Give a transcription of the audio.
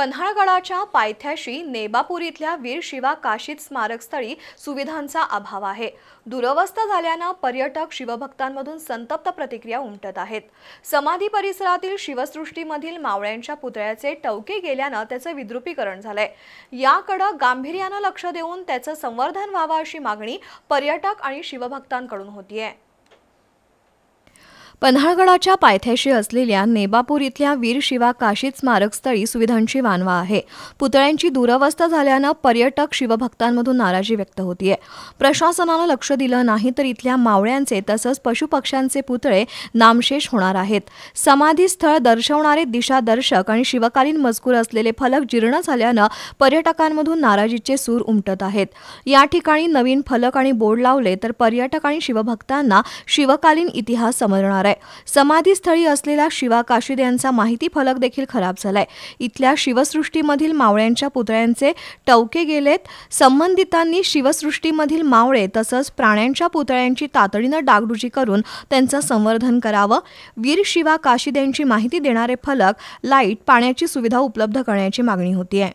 पन्हाळगडाच्या पायथ्याशी नेबापूर इथल्या वीर शिवा स्मारकस्थळी सुविधांचा अभाव आहे. दुरवस्था झाल्यानं पर्यटक शिवभक्तांमधून संतप्त प्रतिक्रिया उमटत आहेत. समाधी परिसरातील शिवसृष्टीमधील मावळ्यांच्या पुतळ्याचे टवके गेल्यानं त्याचं विद्रुपीकरण झालंय. याकडं गांभीर्यानं लक्ष देऊन त्याचं संवर्धन व्हावं अशी मागणी पर्यटक आणि शिवभक्तांकडून होतीये. पन्हाळगडाच्या पायथ्याशी असलेल्या नेबापूर इथल्या वीर शिवा काशीत स्मारकस्थळी सुविधांची वानवा आहे. पुतळ्यांची दुरवस्था झाल्यानं पर्यटक शिवभक्तांमधून नाराजी व्यक्त होतीये. प्रशासनानं लक्ष दिलं नाही तर इथल्या मावळ्यांचे तसंच पशुपक्ष्यांचे पुतळे नामशेष होणार आहेत. समाधी स्थळ दर्शवणारे दिशादर्शक आणि शिवकालीन मजकूर असलेले फलक जीर्ण झाल्यानं पर्यटकांमधून नाराजीचे सूर उमटत आहेत. या ठिकाणी नवीन फलक आणि बोर्ड लावले तर पर्यटक आणि शिवभक्तांना शिवकालीन इतिहास समजणार आहे. समाधीस्थळी असलेला शिवा काशीद यांचा माहिती फलक देखील खराब झालाय. इथल्या शिवसृष्टीमधील मावळ्यांच्या पुतळ्यांचे टवके गेलेत. संबंधितांनी शिवसृष्टीमधील मावळे तसंच प्राण्यांच्या पुतळ्यांची तातडीनं डागडुजी करून त्यांचं संवर्धन करावं. वीर शिवा काशीद यांची माहिती देणारे फलक लाइट पाण्याची सुविधा उपलब्ध करण्याची मागणी होती आहे